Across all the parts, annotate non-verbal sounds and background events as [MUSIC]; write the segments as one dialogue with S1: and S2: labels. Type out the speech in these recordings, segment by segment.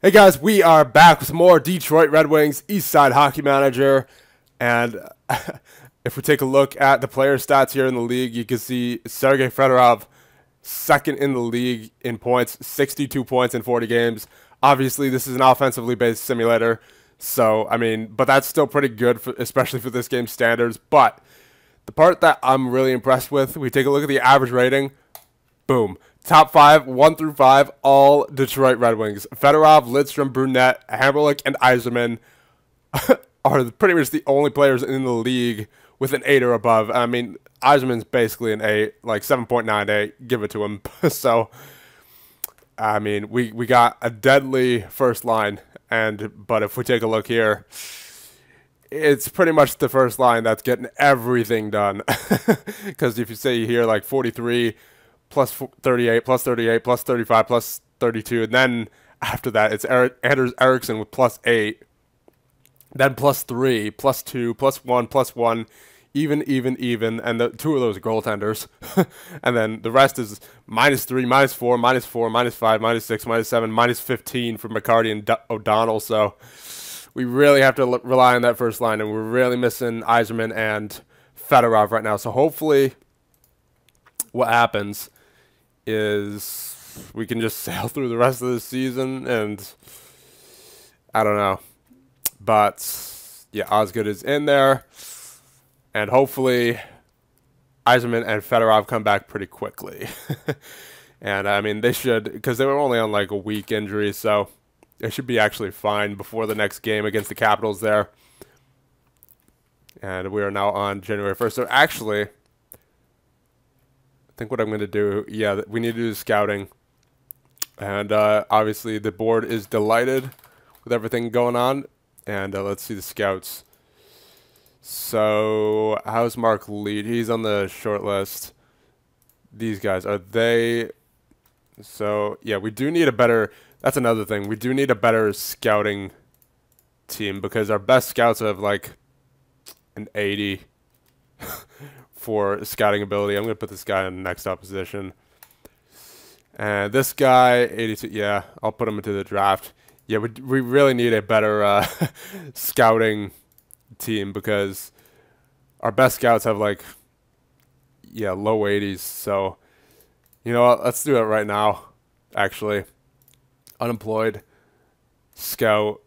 S1: Hey guys, we are back with more Detroit Red Wings Eastside Hockey Manager. And [LAUGHS] if we take a look at the player stats here in the league, you can see Sergei Fedorov second in the league in points, 62 points in 40 games. Obviously, this is an offensively based simulator. So, I mean, but that's still pretty good, for, especially for this game's standards. But the part that I'm really impressed with, we take a look at the average rating. Boom. Top five, one through five, all Detroit Red Wings. Fedorov, Lidstrom, Brunette, Hamrlik, and Yzerman [LAUGHS] are pretty much the only players in the league with an eight or above. I mean, Yzerman's basically an eight, like 7.98. Give it to him. [LAUGHS] so, I mean, we, we got a deadly first line. And but if we take a look here, it's pretty much the first line that's getting everything done. [LAUGHS] Because if you say here like 43 plus 38, plus 38, plus 35, plus 32. And then after that, it's Eric, Anders Eriksson with plus 8. Then plus 3, plus 2, plus 1, plus 1. Even, even, even. And the two of those are goaltenders. [LAUGHS] and then the rest is minus 3, minus 4, minus 4, minus 5, minus 6, minus 7, minus 15 for McCarty and D O'Donnell. So we really have to rely on that first line. And we're really missing Yzerman and Fedorov right now. So hopefully what happens is we can just [LAUGHS] sail through the rest of the season and I don't know. But yeah, Osgood is in there. And hopefully Yzerman and Fedorov come back pretty quickly. [LAUGHS] and I mean, they should, because they were only on like a week injury, so they should be actually fine before the next game against the Capitals there. And we are now on January 1st. So actually, think what I'm going to do, yeah, we need to do scouting. And uh, obviously the board is delighted with everything going on. And uh, let's see the scouts. So how's Mark Lead? He's on the short list. These guys, are they... So, yeah, we do need a better... That's another thing. We do need a better scouting team because our best scouts have like an 80 [LAUGHS] for scouting ability. I'm going to put this guy in the next opposition. And this guy, 82, yeah, I'll put him into the draft. Yeah, we, we really need a better uh, [LAUGHS] scouting team because our best scouts have like, yeah, low 80s. So, you know what, let's do it right now, actually. Unemployed, scout,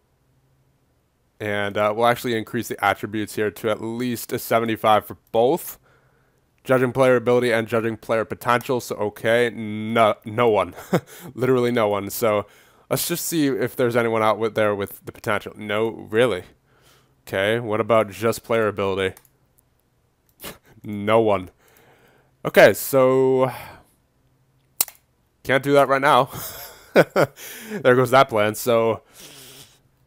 S1: and uh, we'll actually increase the attributes here to at least a 75 for both. Judging player ability and judging player potential. So, okay, no, no one. [LAUGHS] Literally no one. So, let's just see if there's anyone out with there with the potential. No, really. Okay, what about just player ability? [LAUGHS] no one. Okay, so... Can't do that right now. [LAUGHS] there goes that plan. So,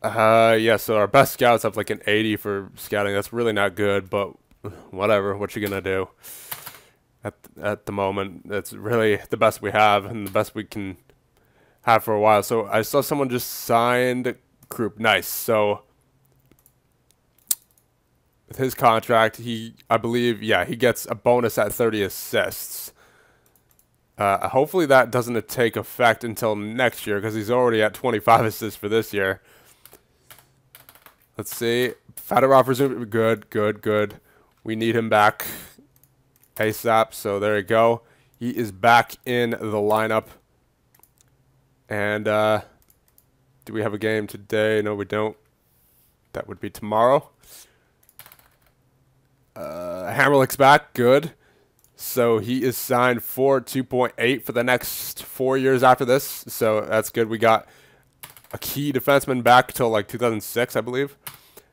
S1: uh, yeah, so our best scouts have like an 80 for scouting. That's really not good, but whatever. What you gonna do? At at the moment, that's really the best we have and the best we can have for a while. So I saw someone just signed Krupp. Nice. So with his contract, he I believe yeah he gets a bonus at 30 assists. Uh, hopefully that doesn't take effect until next year because he's already at 25 [LAUGHS] assists for this year. Let's see. Fedorov resumed. Good, good, good. We need him back ASAP. So there you go. He is back in the lineup. And uh, do we have a game today? No, we don't. That would be tomorrow. Uh, Hamrlik's back. Good. So he is signed for 2.8 for the next four years after this. So that's good. We got a key defenseman back till like 2006, I believe.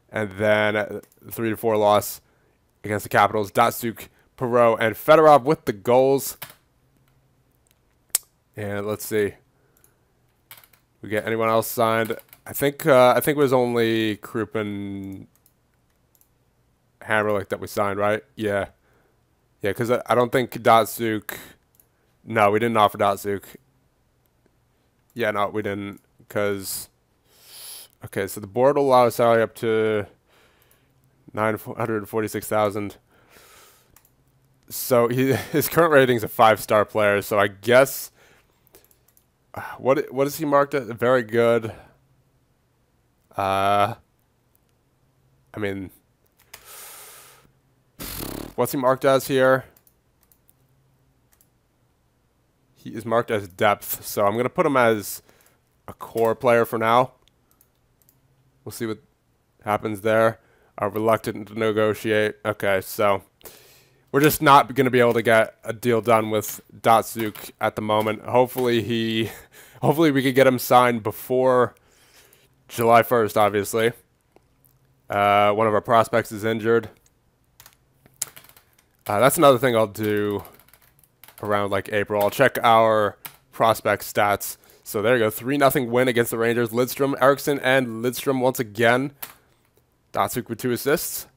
S1: And then three to four loss against the Capitals. Datsyuk, Perreault, and Fedorov with the goals. And let's see. We get anyone else signed? I think uh, I think it was only Krupp and Hamrlik that we signed, right? Yeah. Yeah, because I, I don't think Datsyuk... No, we didn't offer Datsyuk. Yeah, no, we didn't. Because... Okay, so the board will allow salary up to nine hundred forty-six thousand. So he [LAUGHS] his current rating is a five-star player. So I guess [SIGHS] what what is he marked at? Very good. Uh, I mean, [SIGHS] what's he marked as here? He is marked as depth, so I'm going to put him as a core player for now. We'll see what happens there. Are reluctant to negotiate. Okay, so we're just not going to be able to get a deal done with Datsyuk at the moment. Hopefully he, [LAUGHS] hopefully we could get him signed before July 1st, obviously. Uh, one of our prospects is injured. Uh, that's another thing I'll do around like April. I'll check our prospect stats. So there you go. 3 nothing win against the Rangers. Lidstrom, Eriksson, and Lidstrom once again. Datsyuk with two assists.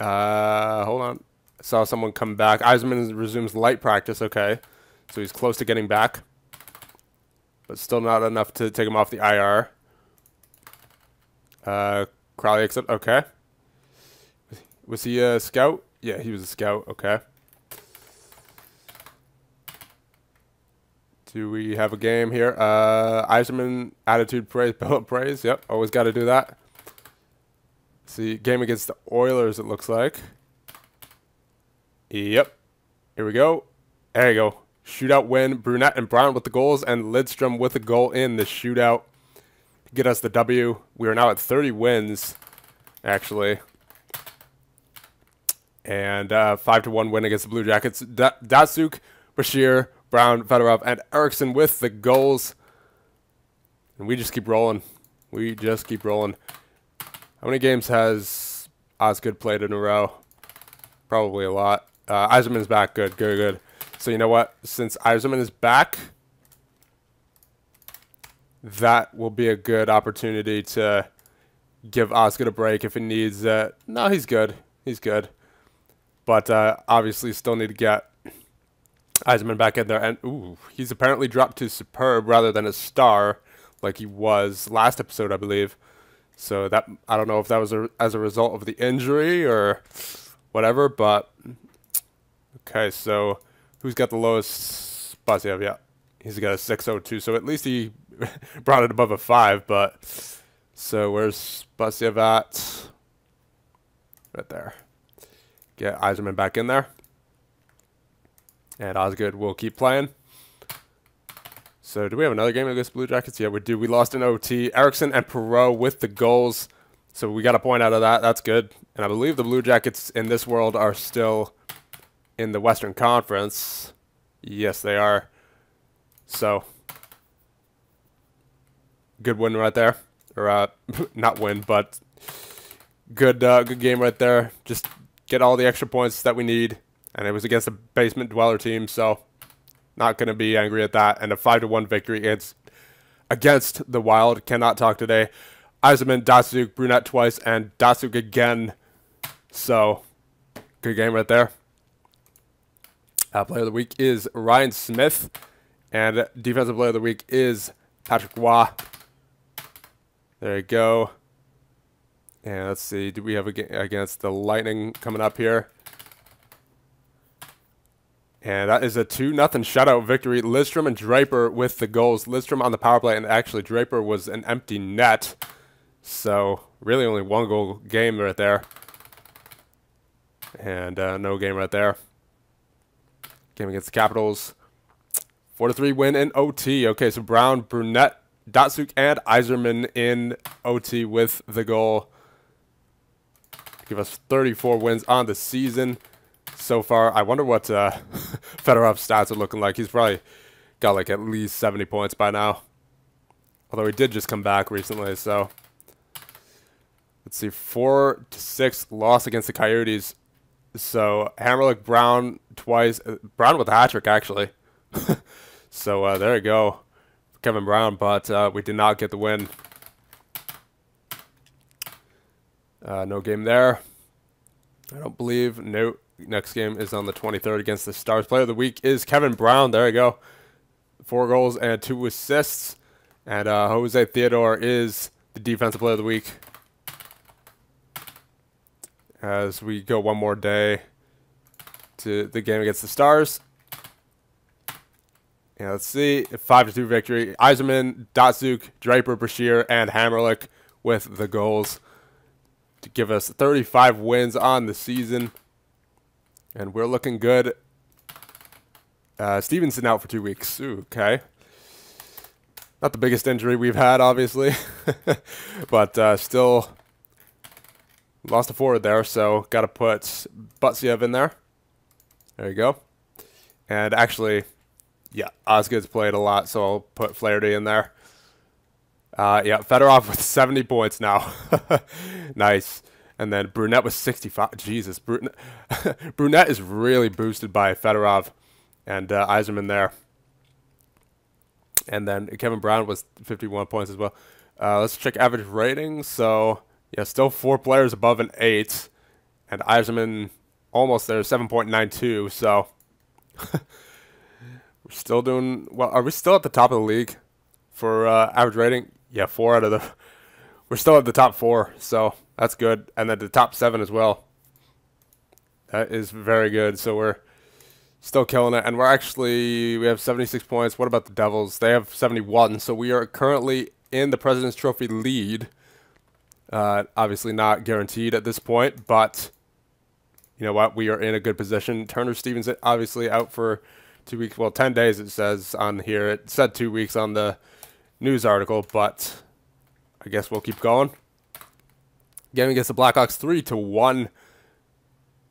S1: Uh, hold on. I saw someone come back. Yzerman resumes light practice. Okay. So he's close to getting back. But still not enough to take him off the IR. Uh, Crowley except okay. Was he a scout? Yeah, he was a scout. Okay. Do we have a game here? Uh, Yzerman, attitude praise, [LAUGHS] pellet praise. Yep, always got to do that. See, game against the Oilers, it looks like. Yep. Here we go. There you go. Shootout win. Brunette and Brown with the goals, and Lidstrom with the goal in the shootout. Get us the W. We are now at 30 wins, actually. And uh, 5 to 1 win against the Blue Jackets. Da Datsyuk, Brashear, Brown, Fedorov, and Eriksson with the goals. And we just keep rolling. We just keep rolling. How many games has Osgood played in a row? Probably a lot. Uh, Yzerman's back. Good, good, good. So you know what? Since Yzerman is back, that will be a good opportunity to give Osgood a break if he needs it. No, he's good. He's good. But uh, obviously still need to get Yzerman back in there. And, ooh, he's apparently dropped to superb rather than a star like he was last episode, I believe. So that I don't know if that was a, as a result of the injury or whatever, but okay. So who's got the lowest Spasiev? Yeah, he's got a 602. So at least he [LAUGHS] brought it above a five. But so where's Spasiev at? Right there. Get Yzerman back in there. And Osgood will keep playing. So do we have another game against Blue Jackets? Yeah, we do. We lost in OT. Eriksson and Perreault with the goals. So we got a point out of that. That's good. And I believe the Blue Jackets in this world are still in the Western Conference. Yes, they are. So good win right there. Or uh, [LAUGHS] not win, but good uh, good game right there. Just get all the extra points that we need and it was against a basement dweller team, so not going to be angry at that. And a 5 to 1 victory against, against the Wild. Cannot talk today. Yzerman, Datsyuk, Brunette twice, and Datsyuk again. So, good game right there. Uh, player of the week is Ryan Smyth, and defensive player of the week is Patrick Roy. There you go. And let's see, do we have against the Lightning coming up here? And that is a 2 nothing shutout victory. Lidstrom and Draper with the goals. Lidstrom on the power play, and actually Draper was an empty net. So really only one goal game right there. And uh, no game right there. Game against the Capitals. 4-3 win in OT. Okay, so Brown, Brunette, Datsyuk, and Yzerman in OT with the goal. Give us 34 wins on the season so far. I wonder what uh, [LAUGHS] Fedorov's stats are looking like. He's probably got like at least 70 points by now. Although he did just come back recently, so. Let's see, 4 to 6 loss against the Coyotes. So Hamrlik, Brown twice. Uh, Brown with a hat trick, actually. [LAUGHS] so uh, there you go. Kevin Brown, but uh, we did not get the win. Uh, no game there. I don't believe. No next game is on the 23rd against the Stars. Player of the week is Kevin Brown. There you go. Four goals and two assists. And uh, Jose Theodore is the defensive player of the week. As we go one more day to the game against the Stars. Yeah, let's see. 5 to 2 victory. Yzerman, Datsyuk, Draper, Brashear, and Hamrlik with the goals to give us 35 wins on the season. And we're looking good. Uh, Stevenson out for two weeks. Ooh, okay. Not the biggest injury we've had, obviously. [LAUGHS] but uh, still lost a forward there, so got to put Butsayev in there. There you go. And actually, yeah, Osgood's played a lot, so I'll put Flaherty in there. Uh, yeah, Fedorov with 70 points now. [LAUGHS] nice. And then Brunette was 65. Jesus, Brunette, [LAUGHS] Brunette is really boosted by Fedorov and uh, Yzerman there. And then Kevin Brown was 51 points as well. Uh, let's check average rating. So, yeah, still four players above an 8. And Yzerman almost there, 7.92. So, [LAUGHS] we're still doing well. Are we still at the top of the league for uh, average rating? Yeah, four out of the. We're still at the top four, so that's good, and then the top seven as well. That is very good. So we're still killing it, and we're actually we have 76 points. What about the Devils? They have 71. So we are currently in the President's Trophy lead. Uh, obviously not guaranteed at this point, but you know what? We are in a good position. Turner Stevens obviously out for two weeks. Well, 10 days it says on here. It said two weeks on the news article, but I guess we'll keep going. Game against the Blackhawks 3 to 1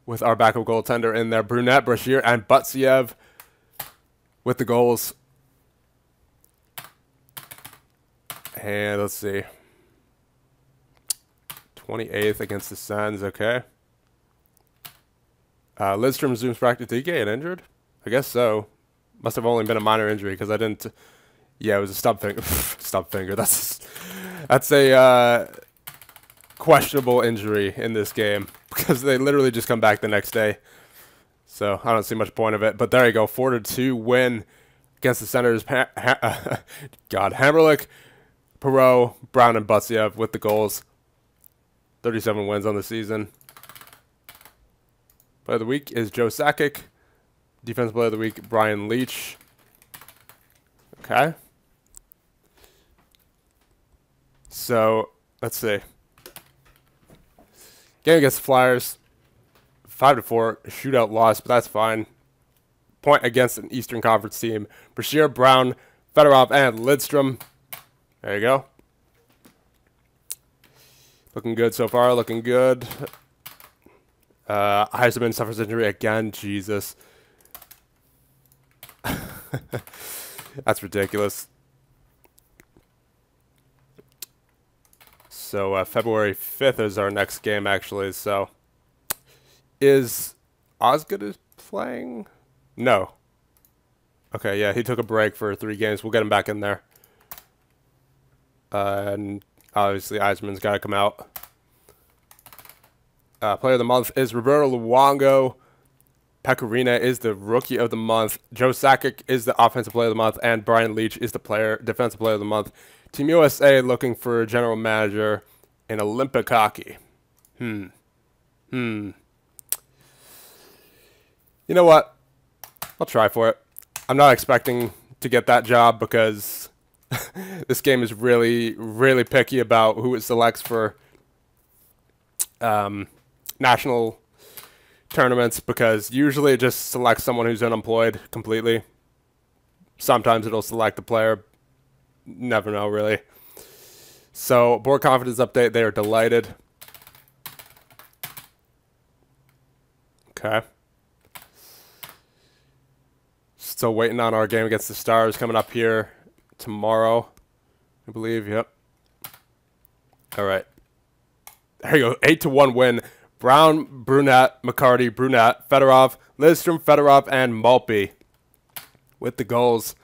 S1: with our backup goaltender in there. Brunette, Brashear, and Butsayev with the goals. And let's see. 28th against the Sens, okay. Uh, Lidstrom resumes practice. Did he get injured? I guess so. Must have only been a minor injury because I didn't yeah, it was a stub finger. [LAUGHS] stub finger. That's that's a uh, questionable injury in this game [LAUGHS] because they literally just come back the next day. So I don't see much point of it. But there you go, four to two win against the Senators. Ha [LAUGHS] God, Hamrlik, Perreault, Brown, and Butsayev with the goals. 37 wins on the season. Player of the week is Joe Sakic. Defensive player of the week, Brian Leetch. Okay. So let's see. Game against the Flyers, five to four shootout loss, but that's fine. Point against an Eastern Conference team: Brashear, Brown, Fedorov, and Lidstrom. There you go. Looking good so far. Looking good. Uh, Yzerman suffers injury again. Jesus. [LAUGHS] That's ridiculous. So uh, February 5th is our next game, actually. So is Osgood is playing? No. Okay, yeah, he took a break for three games. We'll get him back in there. Uh, and obviously, Yzerman's got to come out. Uh, player of the month is Roberto Luongo. Pekka Rinne is the rookie of the month. Joe Sakic is the offensive player of the month, and Brian Leetch is the player defensive player of the month. Team USA looking for a general manager in Olympic hockey. Hmm. Hmm. You know what? I'll try for it. I'm not expecting to get that job because [LAUGHS] this game is really, really picky about who it selects for um, national tournaments because usually it just selects someone who's unemployed completely. Sometimes it'll select the player never know really. So board confidence update, they are delighted. Okay. Still waiting on our game against the Stars coming up here tomorrow. I believe, yep. All right. There you go. 8 to 1 win. Brown, Brunette, McCarty, Brunette, Fedorov, Lidstrom, Fedorov, and Maltby with the goals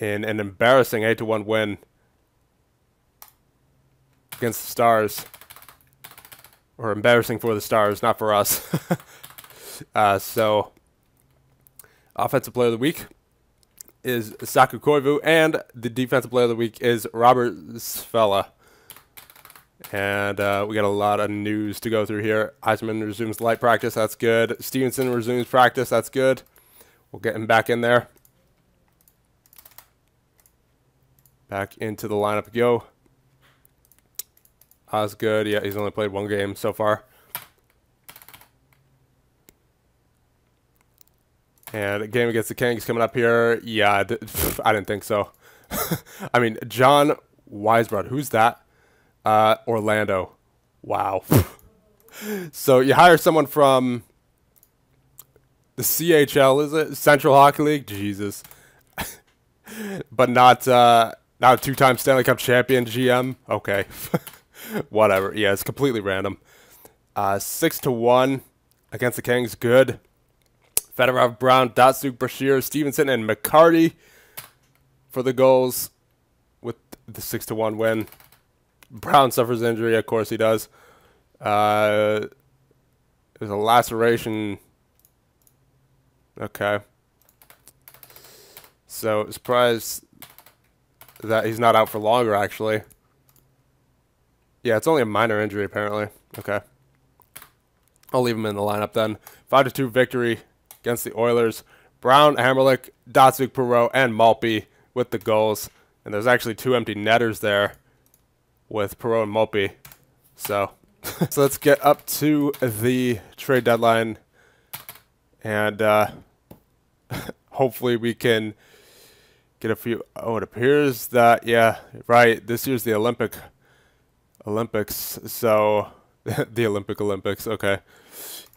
S1: in an embarrassing 8 to 1 win against the Stars. Or embarrassing for the Stars, not for us. [LAUGHS] uh, so, offensive player of the week is Saku Koivu, and the defensive player of the week is Robert Svehla. And uh, we got a lot of news to go through here. Yzerman resumes light practice. That's good. Stevenson resumes practice. That's good. We'll get him back in there. Back into the lineup go. Osgood, yeah, he's only played one game so far. And a game against the Kings coming up here. Yeah, I didn't think so. [LAUGHS] I mean, John Weisbrod, who's that? Uh, Orlando. Wow. [LAUGHS] so you hire someone from the CHL, is it? Central Hockey League? Jesus. [LAUGHS] but not uh, not a two-time Stanley Cup champion GM? Okay. [LAUGHS] Whatever. Yeah, it's completely random. Uh, six to one against the Kings. Good. Fedorov, Brown, Datsyuk, Brashear, Stevenson, and McCarty for the goals with the six to one win. Brown suffers injury, of course he does. Uh, there's a laceration. Okay. So surprised that he's not out for longer. Actually. Yeah, it's only a minor injury apparently. Okay. I'll leave him in the lineup then. Five to two victory against the Oilers. Brown, Hamrlik, Datsyuk, Perreault, and Maltby with the goals. And there's actually two empty netters there with Perreault and Maltby. So, [LAUGHS] so let's get up to the trade deadline. And uh, [LAUGHS] hopefully we can get a few. Oh, it appears that, yeah, right. This year's the Olympic Olympics. So, [LAUGHS] the Olympic Olympics. Okay.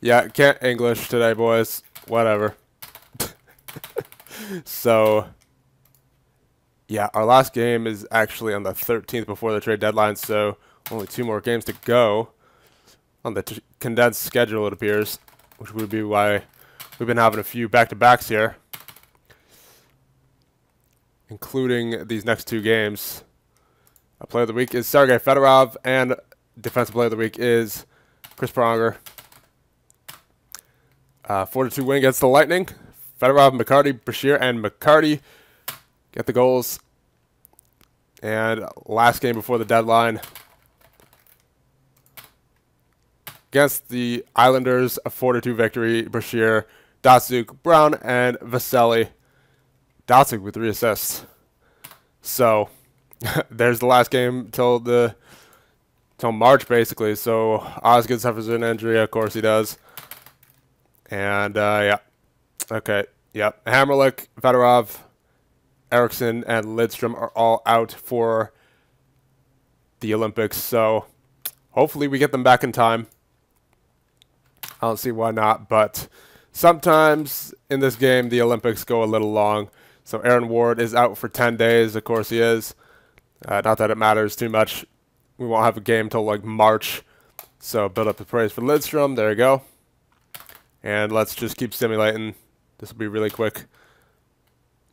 S1: Yeah, can't English today, boys. Whatever. [LAUGHS] so, yeah, our last game is actually on the 13th before the trade deadline, so only two more games to go on the condensed schedule, it appears, which would be why we've been having a few back-to-backs here, including these next two games. A player of the week is Sergei Fedorov, and defensive player of the week is Chris Pronger. Uh, 4-2 win against the Lightning. Fedorov, McCarty, Brashear, and McCarty get the goals. And last game before the deadline against the Islanders, a 4-2 victory. Brashear, Datsyuk, Brown, and Vaselli. Datsyuk with three assists. So [LAUGHS] there's the last game till the till March basically. So Osgood suffers an injury, of course he does. And uh, yeah, okay, yep. Hamrlik, Fedorov, Eriksson, and Lidstrom are all out for the Olympics. So hopefully we get them back in time. I don't see why not, but sometimes in this game the Olympics go a little long. So Aaron Ward is out for 10 days. Of course he is. Uh, not that it matters too much. We won't have a game till like March. So build up the praise for Lidstrom. There you go. And let's just keep simulating. This will be really quick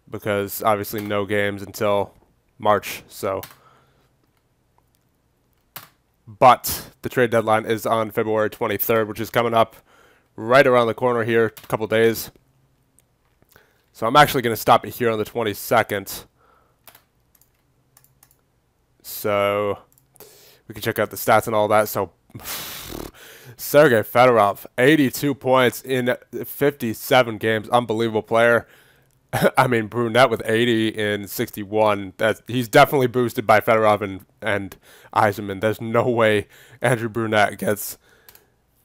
S1: because obviously no games until March. So, but the trade deadline is on February 23rd, which is coming up right around the corner here, a couple days. So I'm actually going to stop it here on the 22nd. So we can check out the stats and all that. So [SIGHS] Sergey Fedorov, 82 points in 57 games. Unbelievable player. [LAUGHS] I mean, Brunette with 80 in 61. That he's definitely boosted by Fedorov and and Yzerman. There's no way Andrew Brunette gets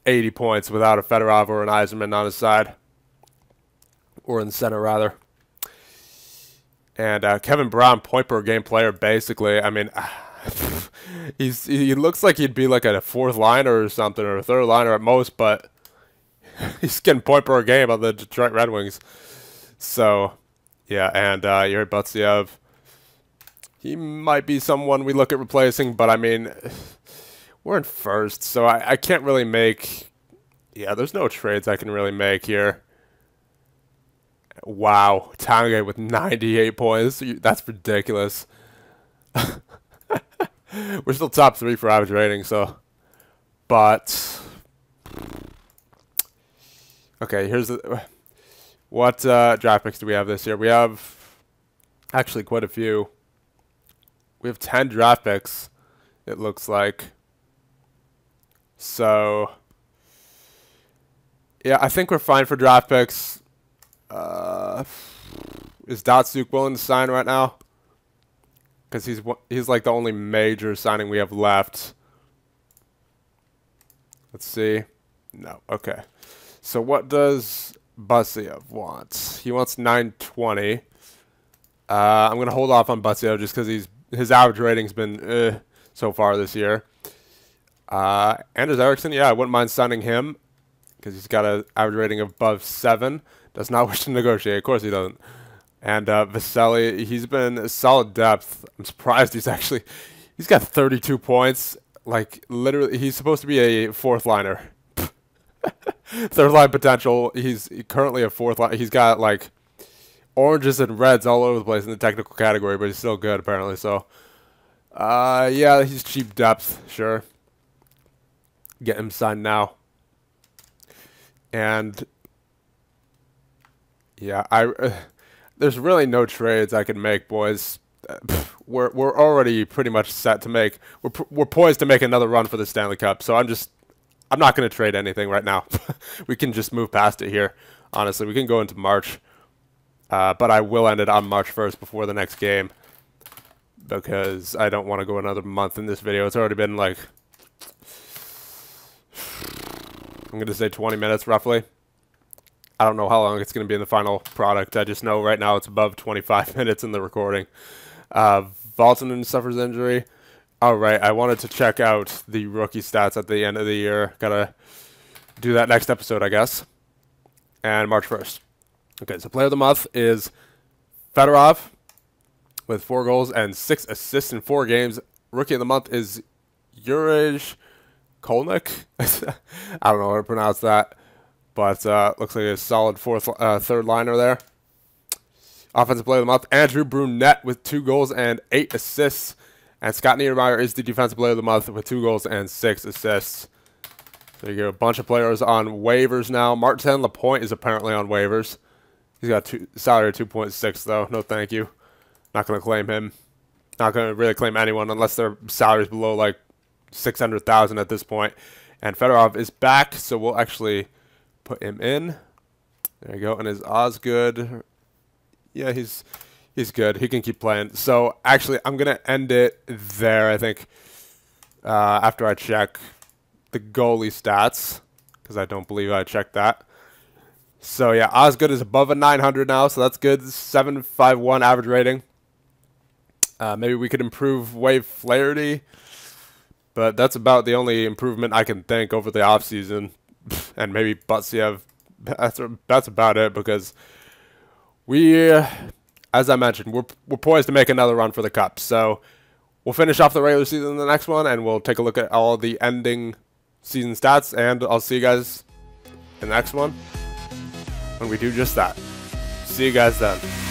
S1: 80 points without a Fedorov or an Yzerman on his side, or in the center rather. And uh, Kevin Brown, point per game player, basically. I mean. [SIGHS] he's he looks like he'd be like a fourth liner or something or a third liner at most, but [LAUGHS] he's getting point per game on the Detroit Red Wings. So yeah, and uh, Yuri Butsayev, he might be someone we look at replacing, but I mean, [SIGHS] we're in first, so I, I can't really make. Yeah, there's no trades I can really make here. Wow, Tanguay with 98 points. That's ridiculous. [LAUGHS] We're still top three for average rating, so. But. Okay, here's the. What uh, draft picks do we have this year? We have actually quite a few. We have 10 draft picks, it looks like. So. Yeah, I think we're fine for draft picks. Uh, is Datsyuk willing to sign right now? because he's he's like the only major signing we have left. Let's see. No. Okay. So what does Butsayev want? He wants 920. Uh, I'm gonna hold off on Butsayev just because he's his average rating's been uh, so far this year. Uh, Anders Eriksson, yeah, I wouldn't mind signing him because he's got an average rating of above seven. Does not [LAUGHS] wish to negotiate. Of course he doesn't. And uh, Vaselli, he's been solid depth. I'm surprised he's [LAUGHS] actually he's got 32 points. Like literally, he's supposed to be a fourth liner. [LAUGHS] Third line potential. He's currently a fourth line. He's got like oranges and reds all over the place in the technical category, but he's still good apparently. So, uh, yeah, he's cheap depth, sure. Get him signed now. And yeah, I uh, there's really no trades I can make, boys. Uh, we're we're already pretty much set to make. We're we're poised to make another run for the Stanley Cup. So I'm just I'm not going to trade anything right now. [LAUGHS] we can just move past it here. Honestly, we can go into March. Uh, but I will end it on March 1st before the next game because I don't want to go another month in this video. It's already been like, [SIGHS] I'm going to say 20 minutes roughly. I don't know how long it's going to be in the final product. I just know right now it's above 25 [LAUGHS] minutes in the recording. Uh, Valtonen suffers injury. All right, I wanted to check out the rookie stats at the end of the year. Gotta do that next episode, I guess. And March 1st. Okay, so player of the month is Fedorov with four goals and six assists in four games. Rookie of the month is Juraj Kolnik. [LAUGHS] I don't know how to pronounce that, but uh, looks like a solid fourth, uh, third liner there. Offensive player of the month, Andrew Brunette with two goals and eight assists. And Scott Niedermayer is the defensive player of the month with two goals and six assists. There you go. A bunch of players on waivers now. Martin Lapointe is apparently on waivers. He's got two, salary of 2.6 though. No thank you. Not going to claim him. Not going to really claim anyone unless their salary's below like 600,000 at this point. And Fedorov is back, so we'll actually put him in. There you go. And is Osgood? Yeah, he's he's good. He can keep playing. So actually, I'm gonna end it there. I think uh, after I check the goalie stats because I don't believe I checked that. So yeah, Osgood is above a 900 now, so that's good. 751 average rating. Uh, maybe we could improve Wade Flaherty, but that's about the only improvement I can think over the offseason. [LAUGHS] and maybe Butsayev. That's that's about it because we, uh, as I mentioned, we're we're poised to make another run for the cup. So we'll finish off the regular season in the next one, and we'll take a look at all the ending season stats. And I'll see you guys in the next one when we do just that. See you guys then.